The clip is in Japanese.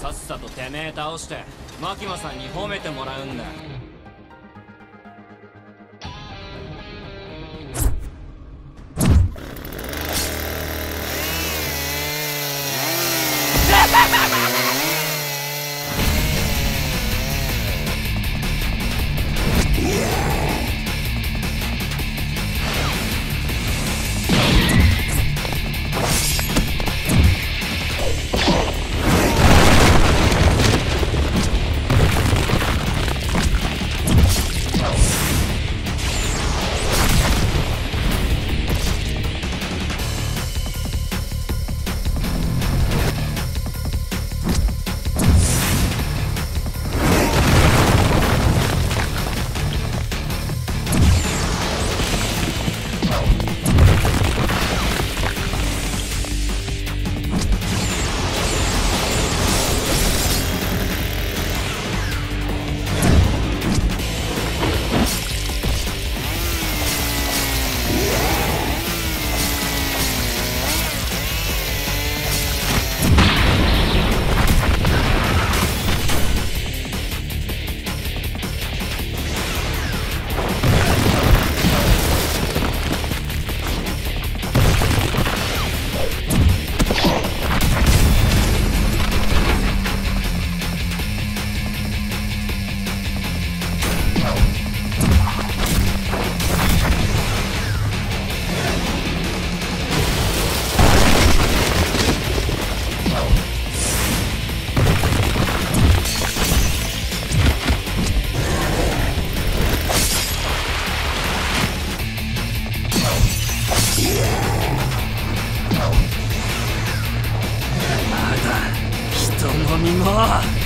さっさとてめえ倒して牧間さんに褒めてもらうんだ。啊